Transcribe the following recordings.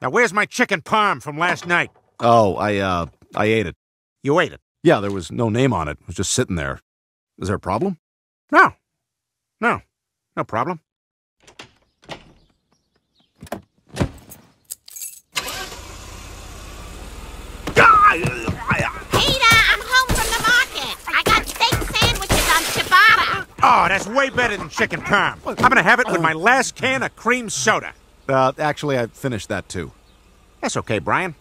Now, where's my chicken parm from last night? Oh, I, uh, I ate it. You ate it. Yeah, there was no name on it. It was just sitting there. Is there a problem? No. No. No problem. Peter, I'm home from the market. I got steak sandwiches on ciabatta. Oh, that's way better than chicken parm. I'm gonna have it with my last can of cream soda. Uh, actually, I finished that too. That's okay, Brian.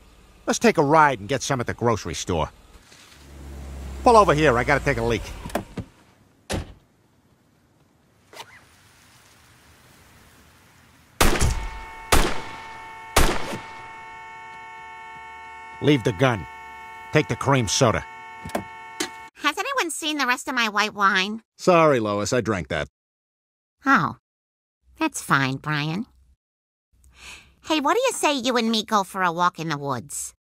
Let's take a ride and get some at the grocery store. Pull over here. I gotta take a leak. Leave the gun. Take the cream soda. Has anyone seen the rest of my white wine? Sorry, Lois, I drank that. Oh, that's fine, Brian. Hey, what do you say you and me go for a walk in the woods?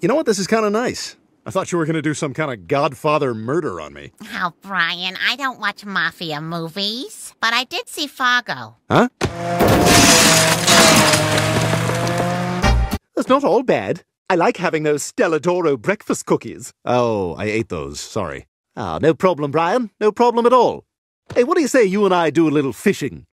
You know what? This is kind of nice. I thought you were going to do some kind of Godfather murder on me. Oh, Brian, I don't watch mafia movies, but I did see Fargo. Huh? That's not all bad. I like having those Stella D'Oro breakfast cookies. Oh, I ate those. Sorry. Ah, no problem, Brian. No problem at all. Hey, what do you say you and I do a little fishing?